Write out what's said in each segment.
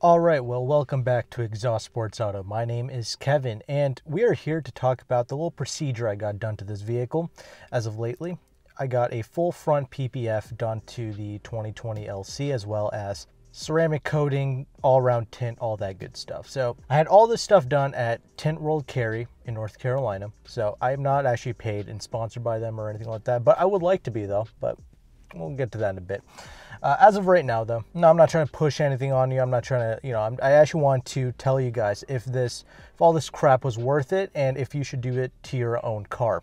All right, well, welcome back to Exhaust Sports Auto. My name is Kevin, and we are here to talk about the little procedure I got done to this vehicle as of lately. I got a full front PPF done to the 2020 LC as well as ceramic coating, all round tint, all that good stuff. So I had all this stuff done at Tint World Cary in North Carolina. So I am not actually paid and sponsored by them or anything like that, but I would like to be though, but we'll get to that in a bit. Uh, as of right now, though, no, I'm not trying to push anything on you. I'm not trying to, you know, I'm, i actually want to tell you guys if this, if all this crap was worth it, and if you should do it to your own car.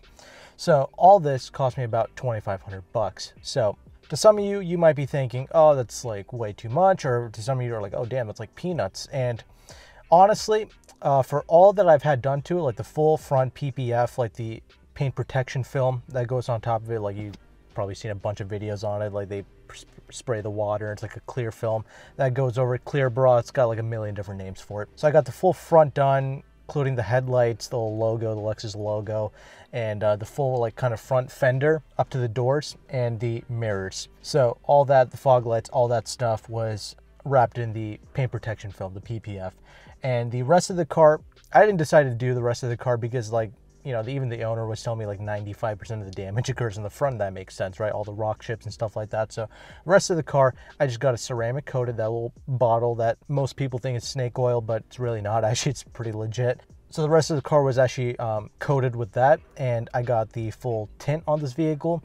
So all this cost me about 2,500 bucks. So to some of you, you might be thinking, oh, that's like way too much, or to some of you are like, oh, damn, that's like peanuts. And honestly, uh, for all that I've had done to it, like the full front PPF, like the paint protection film that goes on top of it, like you probably seen a bunch of videos on it. Like they spray the water. It's like a clear film that goes over. Clear bra. It's got like a million different names for it. So I got the full front done, including the headlights, the logo, the Lexus logo, and uh, the full like kind of front fender up to the doors and the mirrors. So all that, the fog lights, all that stuff was wrapped in the paint protection film, the PPF. And the rest of the car, I didn't decide to do the rest of the car because like you know, even the owner was telling me like 95% of the damage occurs in the front. That makes sense, right? All the rock chips and stuff like that. So the rest of the car, I just got a ceramic coated, that little bottle that most people think is snake oil, but it's really not. Actually, it's pretty legit. So the rest of the car was actually um, coated with that. And I got the full tint on this vehicle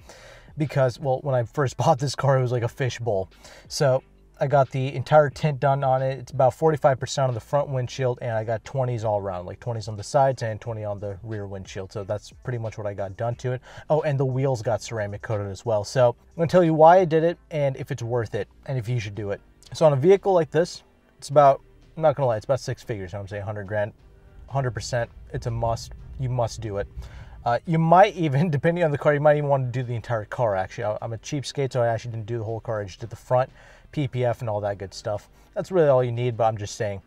because, well, when I first bought this car, it was like a fishbowl. So I got the entire tint done on it. It's about 45% on the front windshield, and I got 20s all around, like 20s on the sides and 20 on the rear windshield. So that's pretty much what I got done to it. Oh, and the wheels got ceramic coated as well. So I'm gonna tell you why I did it and if it's worth it and if you should do it. So on a vehicle like this, it's about, I'm not gonna lie, it's about six figures. I'm saying 100 grand, 100%. It's a must. You must do it. Uh, you might even, depending on the car, you might even want to do the entire car. Actually, I'm a cheapskate, so I actually didn't do the whole car. I just did the front PPF and all that good stuff. That's really all you need, but I'm just saying.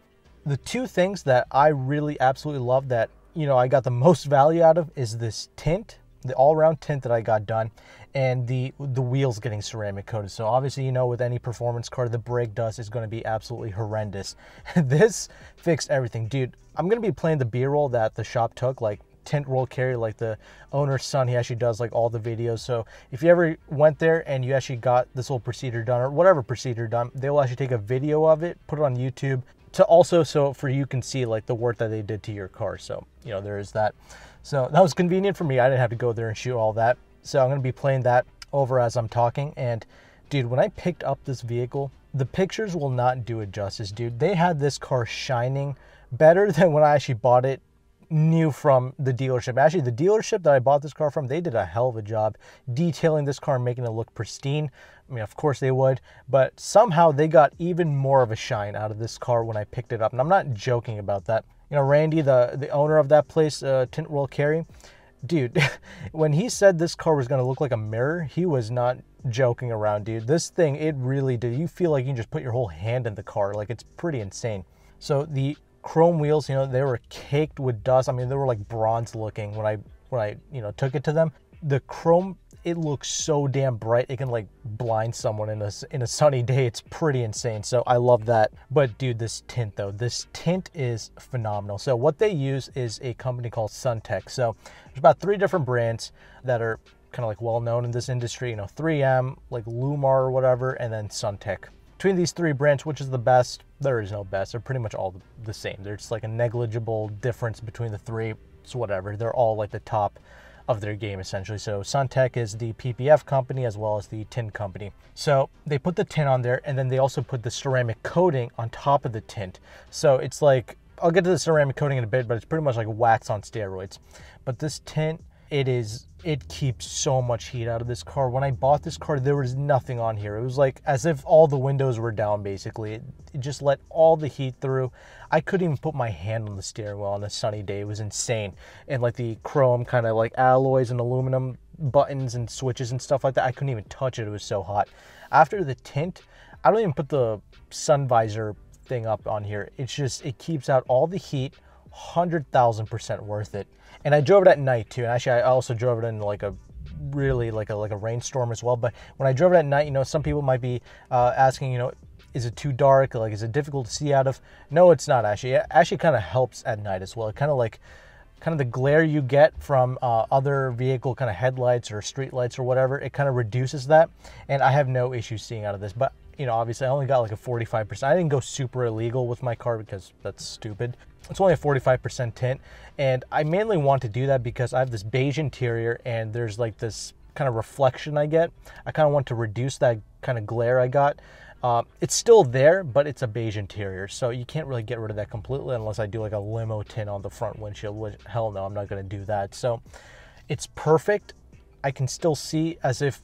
The two things that I really absolutely love that, you know, I got the most value out of is this tint, the all-around tint that I got done, and the the wheels getting ceramic coated. So obviously, you know, with any performance car, the brake dust is going to be absolutely horrendous. this fixed everything. Dude, I'm going to be playing the B-roll that the shop took, like Tint World Cary like the owner's son he actually does like all the videos. So if you ever went there and you actually got this whole procedure done or whatever procedure done they will actually take a video of it put it on youtube to also so for you can see like the work that they did to your car. So you know there is that. So that was convenient for me. I didn't have to go there and shoot all that. So i'm going to be playing that over as i'm talking. And dude when i picked up this vehicle the pictures will not do it justice dude. They had this car shining better than when i actually bought it new from the dealership. Actually, the dealership that I bought this car from, they did a hell of a job detailing this car and making it look pristine. I mean, of course they would, but somehow they got even more of a shine out of this car when I picked it up. And I'm not joking about that. You know, Randy, the, the owner of that place, uh, Tint World Cary, dude, when he said this car was going to look like a mirror, he was not joking around, dude. This thing, it really did. You feel like you can just put your whole hand in the car. Like, it's pretty insane. So the chrome wheels, you know, they were caked with dust. I mean, they were like bronze looking when I when I, you know, took it to them. The chrome it looks so damn bright. It can like blind someone in a in a sunny day. It's pretty insane. So I love that. But dude, this tint though, this tint is phenomenal. So what they use is a company called Suntek. So there's about three different brands that are kind of like well known in this industry. You know, 3M, like LLumar or whatever, and then Suntek between these three brands, which is the best? There is no best. They're pretty much all the same. There's like a negligible difference between the three. It's whatever. They're all like the top of their game essentially. So Suntek is the PPF company as well as the tin company. So they put the tin on there and then they also put the ceramic coating on top of the tint. So it's like I'll get to the ceramic coating in a bit, but it's pretty much like wax on steroids. But this tint it is it keeps so much heat out of this car. When i bought this car there was nothing on here. It was like as if all the windows were down basically. It, it just let all the heat through. I couldn't even put my hand on the steering wheel on a sunny day. It was insane. And like the chrome kind of like alloys and aluminum buttons and switches and stuff like that i couldn't even touch it. It was so hot. After the tint i don't even put the sun visor thing up on here. It's just it keeps out all the heat 100,000% worth it. And I drove it at night too. And actually, I also drove it in like a really like a like a rainstorm as well. But when I drove it at night, you know, some people might be uh, asking, you know, is it too dark? Like, is it difficult to see out of? No, it's not actually. It actually kind of helps at night as well. It kind of like, kind of the glare you get from uh, other vehicle kind of headlights or street lights or whatever, it kind of reduces that. And I have no issue seeing out of this. But, you know, obviously I only got like a 45%. I didn't go super illegal with my car because that's stupid. It's only a 45% tint. And I mainly want to do that because I have this beige interior and there's like this kind of reflection I get. I kind of want to reduce that kind of glare I got. Uh, it's still there, but it's a beige interior, so you can't really get rid of that completely unless I do like a limo tint on the front windshield. Which, hell no, I'm not going to do that. So it's perfect. I can still see as if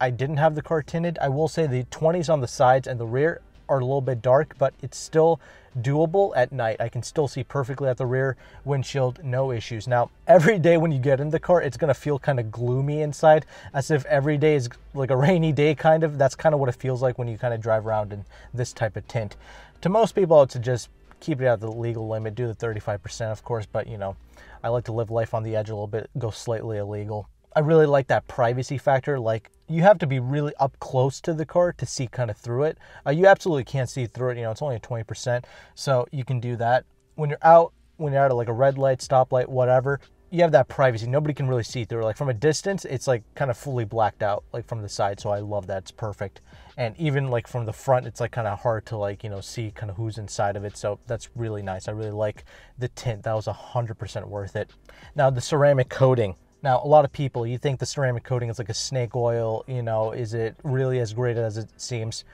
I didn't have the car tinted. I will say the 20s on the sides and the rear are a little bit dark, but it's still doable at night. I can still see perfectly at the rear windshield, no issues. Now, every day when you get in the car, it's gonna feel kind of gloomy inside, as if every day is like a rainy day kind of. That's kind of what it feels like when you kind of drive around in this type of tint. To most people, I would suggest keep it at the legal limit, do the 35%, of course, but you know, I like to live life on the edge a little bit, go slightly illegal. I really like that privacy factor. Like you have to be really up close to the car to see kind of through it. Uh, you absolutely can't see through it. You know, it's only 20%. So you can do that. When you're out, when you're out at like a red light, stoplight, whatever, you have that privacy. Nobody can really see through. Like from a distance, it's like kind of fully blacked out, like from the side. So I love that. It's perfect. And even like from the front, it's like kind of hard to like, you know, see kind of who's inside of it. So that's really nice. I really like the tint. That was 100% worth it. Now, the ceramic coating. Now, a lot of people, you think the ceramic coating is like a snake oil, you know, is it really as great as it seems?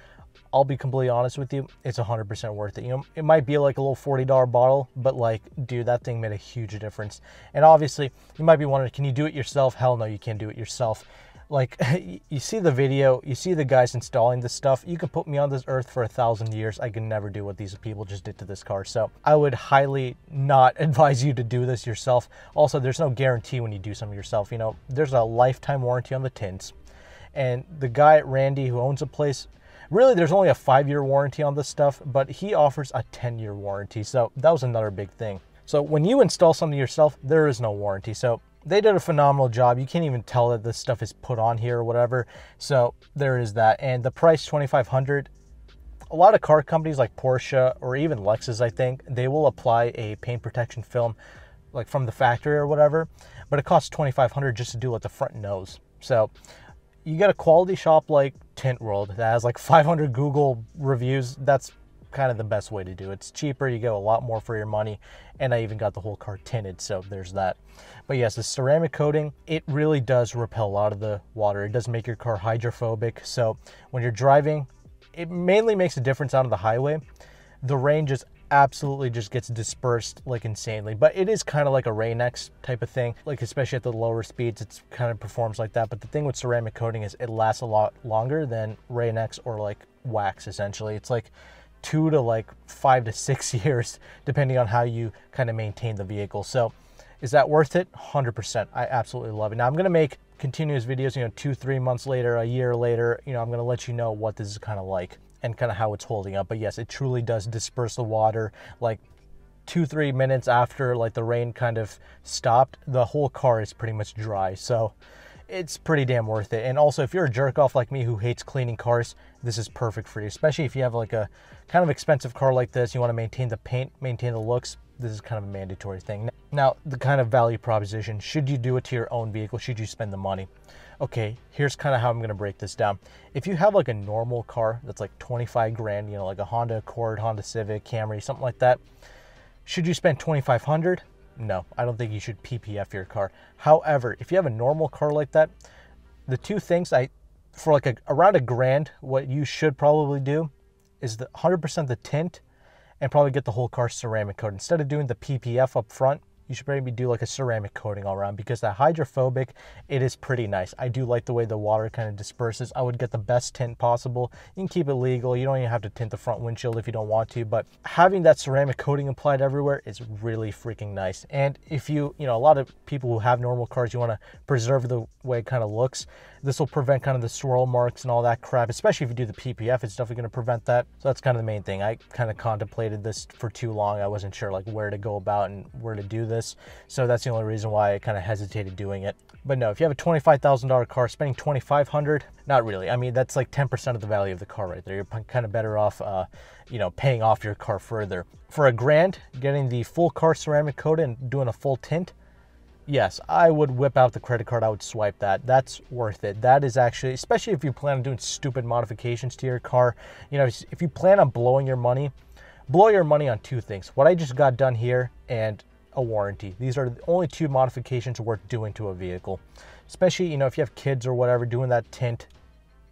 I'll be completely honest with you, it's 100% worth it. You know, it might be like a little $40 bottle, but like, dude, that thing made a huge difference. And obviously, you might be wondering, can you do it yourself? Hell no, you can't do it yourself like you see the video you see the guys installing this stuff. You can put me on this earth for a thousand years. I can never do what these people just did to this car. So i would highly not advise you to do this yourself. Also there's no guarantee when you do something yourself you know. There's a lifetime warranty on the tints and the guy randy who owns the place really there's only a five year warranty on this stuff but he offers a 10 year warranty. So that was another big thing. So when you install something yourself there is no warranty. So they did a phenomenal job. You can't even tell that this stuff is put on here or whatever. So there is that. And the price 2500 a lot of car companies like Porsche or even Lexus, I think, they will apply a paint protection film like from the factory or whatever, but it costs 2500 just to do like the front nose. So you get a quality shop like Tint World that has like 500 Google reviews. That's kind of the best way to do it. It's cheaper, you get a lot more for your money, and I even got the whole car tinted, so there's that. But yes, the ceramic coating, it really does repel a lot of the water. It does make your car hydrophobic, so when you're driving, it mainly makes a difference out on the highway. The rain just absolutely just gets dispersed like insanely but it is kind of like a Rain-X type of thing like especially at the lower speeds it's kind of performs like that but the thing with ceramic coating is it lasts a lot longer than Rain-X or like wax essentially it's like two to like five to six years, depending on how you kind of maintain the vehicle. So is that worth it? 100%. I absolutely love it. Now I'm going to make continuous videos, you know, two, three months later, a year later, you know, I'm going to let you know what this is kind of like and kind of how it's holding up. But yes, it truly does disperse the water like two, three minutes after like the rain kind of stopped, the whole car is pretty much dry. So it's pretty damn worth it. And also, if you're a jerk off like me who hates cleaning cars, this is perfect for you. Especially if you have like a kind of expensive car like this, you want to maintain the paint, maintain the looks. This is kind of a mandatory thing. Now, the kind of value proposition should you do it to your own vehicle? Should you spend the money? Okay, here's kind of how I'm going to break this down. If you have like a normal car that's like 25 grand, you know, like a Honda Accord, Honda Civic, Camry, something like that, should you spend 2500 no, I don't think you should PPF your car. However, if you have a normal car like that, the two things I, for like a, around a grand, what you should probably do is the 100% the tint and probably get the whole car ceramic coat. Instead of doing the PPF up front, you should maybe do like a ceramic coating all around because that hydrophobic, it is pretty nice. I do like the way the water kind of disperses. I would get the best tint possible. You can keep it legal. You don't even have to tint the front windshield if you don't want to, but having that ceramic coating applied everywhere is really freaking nice. And if you, you know, a lot of people who have normal cars, you want to preserve the way it kind of looks. This will prevent kind of the swirl marks and all that crap, especially if you do the PPF, it's definitely going to prevent that. So that's kind of the main thing. I kind of contemplated this for too long. I wasn't sure like where to go about and where to do this. So that's the only reason why I kind of hesitated doing it. But no, if you have a $25,000 car, spending 2,500—not really. I mean, that's like 10% of the value of the car right there. You're kind of better off, uh, you know, paying off your car further. For a grand, getting the full car ceramic coat and doing a full tint, yes, I would whip out the credit card. I would swipe that. That's worth it. That is actually, especially if you plan on doing stupid modifications to your car. You know, if you plan on blowing your money, blow your money on two things. What I just got done here and a warranty. These are the only two modifications worth doing to a vehicle. Especially, you know, if you have kids or whatever, doing that tint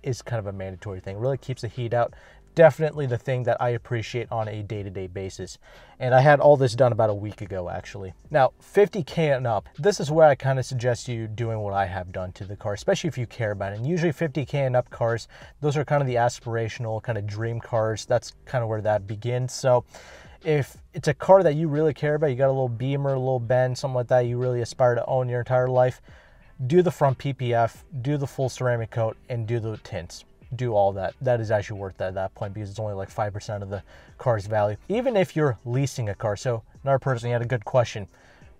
is kind of a mandatory thing. Really keeps the heat out definitely the thing that I appreciate on a day to day basis. And I had all this done about a week ago, actually. Now, 50K and up, this is where I kind of suggest you doing what I have done to the car, especially if you care about it. And usually 50K and up cars, those are kind of the aspirational, kind of dream cars. That's kind of where that begins. So, if it's a car that you really care about, you got a little Beamer, a little Benz, something like that, you really aspire to own your entire life, do the front PPF, do the full ceramic coat, and do the tints do all that. That is actually worth that at that point because it's only like 5% of the car's value. Even if you're leasing a car. So another person had a good question.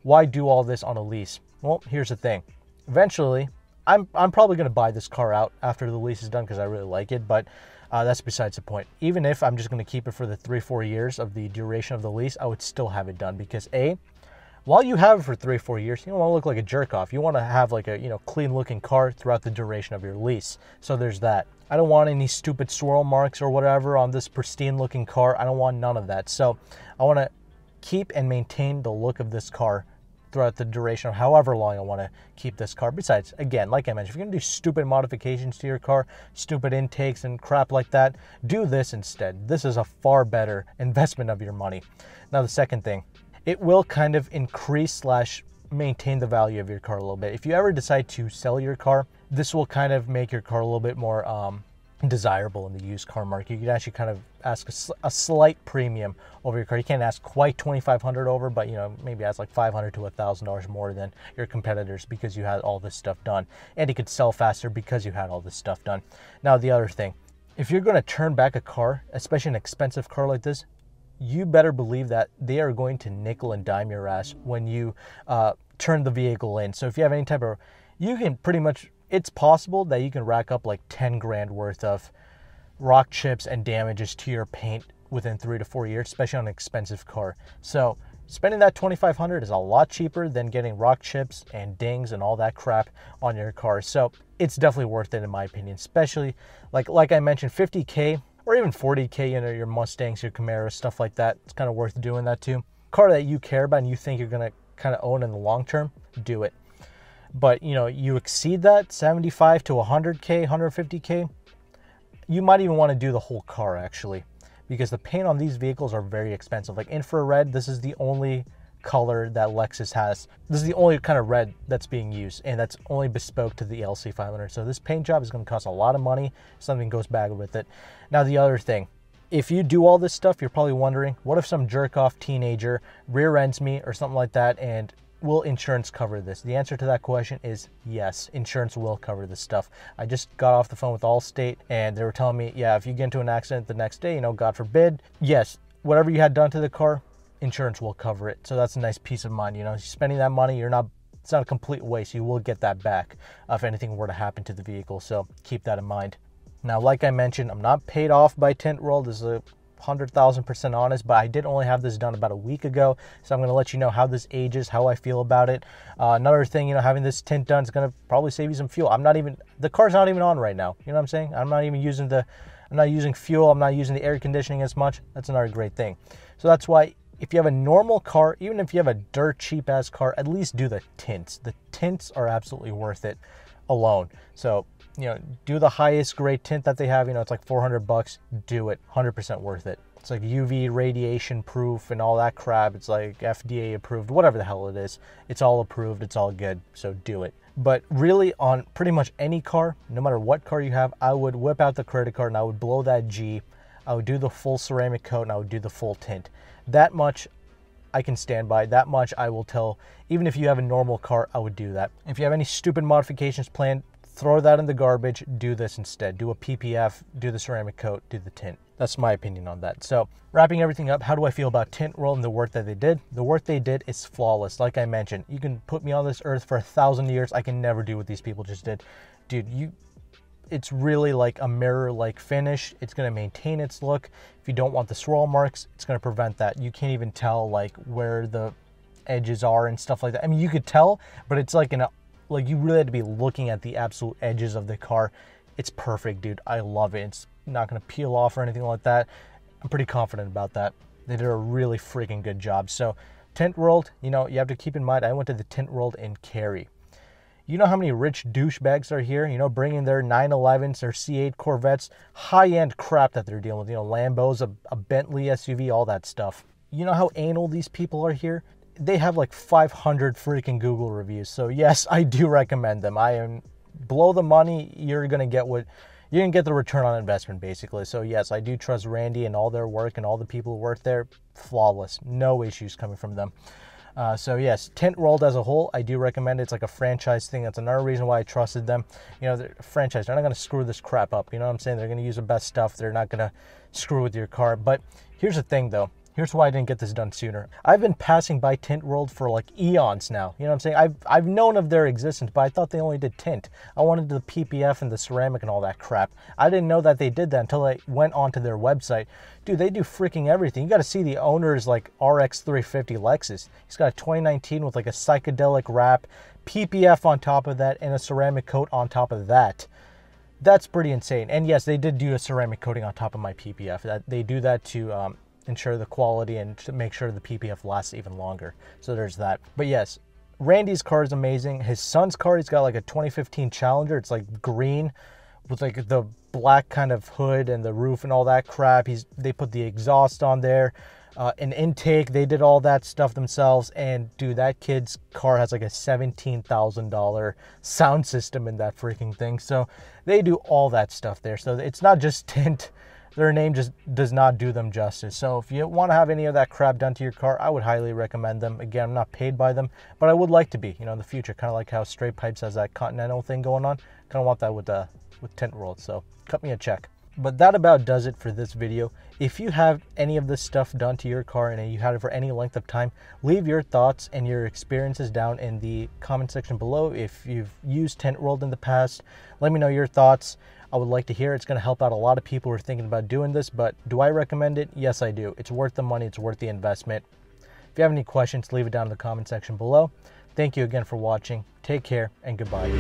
Why do all this on a lease? Well, here's the thing. Eventually, I'm, I'm probably going to buy this car out after the lease is done because I really like it, but uh, that's besides the point. Even if I'm just going to keep it for the three, four years of the duration of the lease, I would still have it done because A, while you have it for three, four years, you don't want to look like a jerk off. You want to have like a, you know, clean looking car throughout the duration of your lease. So there's that. I don't want any stupid swirl marks or whatever on this pristine looking car. I don't want none of that. So I want to keep and maintain the look of this car throughout the duration of however long I want to keep this car. Besides, again, like I mentioned, if you're going to do stupid modifications to your car, stupid intakes and crap like that, do this instead. This is a far better investment of your money. Now, the second thing, it will kind of increase slash maintain the value of your car a little bit. If you ever decide to sell your car, this will kind of make your car a little bit more um, desirable in the used car market. You can actually kind of ask a, a, slight premium over your car. You can't ask quite 2500 over, but you know, maybe ask like 500 to $1,000 more than your competitors because you had all this stuff done. And it could sell faster because you had all this stuff done. Now, the other thing, if you're going to turn back a car, especially an expensive car like this, you better believe that they are going to nickel and dime your ass when you uh, turn the vehicle in. So if you have any type of, you can pretty much it's possible that you can rack up like 10 grand worth of rock chips and damages to your paint within three to four years, especially on an expensive car. So spending that 2500 is a lot cheaper than getting rock chips and dings and all that crap on your car. So it's definitely worth it in my opinion, especially like like I mentioned, 50k or even 40k, you know, your Mustangs, your Camaros, stuff like that. It's kind of worth doing that too. Car that you care about and you think you're gonna kind of own in the long term, do it but you know you exceed that 75 to 100k 150k you might even want to do the whole car actually because the paint on these vehicles are very expensive. Like infrared this is the only color that lexus has. This is the only kind of red that's being used and that's only bespoke to the lc500 so this paint job is going to cost a lot of money. Something goes bad with it. Now the other thing if you do all this stuff, you're probably wondering, what if some jerk off teenager rear ends me or something like that and will insurance cover this? The answer to that question is yes, insurance will cover this stuff. I just got off the phone with Allstate and they were telling me, yeah, if you get into an accident the next day, you know, God forbid, yes, whatever you had done to the car, insurance will cover it. So that's a nice peace of mind. You know, spending that money, you're not, it's not a complete waste. You will get that back if anything were to happen to the vehicle. So keep that in mind. Now, like I mentioned, I'm not paid off by Tint World. This is a 100,000% honest, but I did only have this done about a week ago. So I'm going to let you know how this ages, how I feel about it. Uh, another thing, you know, having this tint done is going to probably save you some fuel. I'm not even, the car's not even on right now. You know what I'm saying? I'm not even using the, I'm not using fuel. I'm not using the air conditioning as much. That's another great thing. So that's why if you have a normal car, even if you have a dirt cheap ass car, at least do the tints. The tints are absolutely worth it alone. So you know, do the highest grade tint that they have. You know, it's like 400 bucks. Do it. 100% worth it. It's like UV radiation proof and all that crap. It's like FDA approved, whatever the hell it is. It's all approved. It's all good. So do it. But really, on pretty much any car, no matter what car you have, I would whip out the credit card and I would blow that G. I would do the full ceramic coat and I would do the full tint. That much I can stand by. That much I will tell. Even if you have a normal car, I would do that. If you have any stupid modifications planned, throw that in the garbage, do this instead. Do a PPF, do the ceramic coat, do the tint. That's my opinion on that. So, wrapping everything up, how do I feel about Tint World and the work that they did? The work they did is flawless. Like I mentioned, you can put me on this earth for a thousand years. I can never do what these people just did. Dude, you it's really like a mirror like finish. It's going to maintain its look. If you don't want the swirl marks, it's going to prevent that. You can't even tell like where the edges are and stuff like that. I mean, you could tell, but it's like in a like you really had to be looking at the absolute edges of the car. It's perfect, dude. I love it. It's not going to peel off or anything like that. I'm pretty confident about that. They did a really freaking good job. So, Tint World, you know, you have to keep in mind, I went to the Tint World in Cary. You know how many rich douchebags are here, you know, bringing their 911s, their C8 Corvettes, high end crap that they're dealing with, you know, Lambos, a, a Bentley SUV, all that stuff. You know how anal these people are here? They have like 500 freaking Google reviews. So, yes, I do recommend them. I am blow the money, you're going to get what you can get the return on investment basically. So yes, I do trust Randy and all their work and all the people who work there. Flawless, no issues coming from them. Uh, so yes, Tint World as a whole, I do recommend it. It's like a franchise thing. That's another reason why I trusted them. You know, they're franchise. They're not going to screw this crap up. You know what I'm saying? They're going to use the best stuff. They're not going to screw with your car. But here's the thing, though. Here's why I didn't get this done sooner. I've been passing by Tint World for like eons now. You know what I'm saying? I've, I've known of their existence, but I thought they only did tint. I wanted the PPF and the ceramic and all that crap. I didn't know that they did that until I went onto their website. Dude, they do freaking everything. You got to see the owner's like RX 350 Lexus. He's got a 2019 with like a psychedelic wrap, PPF on top of that, and a ceramic coat on top of that that's pretty insane. And yes, they did do a ceramic coating on top of my PPF. That they do that to um, ensure the quality and to make sure the PPF lasts even longer. So there's that. But yes, Randy's car is amazing. His son's car, he's got like a 2015 Challenger. It's like green with like the black kind of hood and the roof and all that crap. He's they put the exhaust on there. Uh, an intake, they did all that stuff themselves. And dude, that kid's car has like a $17,000 sound system in that freaking thing. So they do all that stuff there. So it's not just tint their name just does not do them justice. So if you want to have any of that crap done to your car, I would highly recommend them. Again, I'm not paid by them, but I would like to be, you know, in the future, kind of like how Straight Pipes has that Continental thing going on. Kind of want that with uh, with Tint World. So cut me a check. But that about does it for this video. If you have any of this stuff done to your car and you had it for any length of time, leave your thoughts and your experiences down in the comment section below. If you've used Tint World in the past, let me know your thoughts. I would like to hear. It's going to help out a lot of people who are thinking about doing this, but do I recommend it? Yes, I do. It's worth the money, it's worth the investment. If you have any questions, leave it down in the comment section below. Thank you again for watching. Take care and goodbye.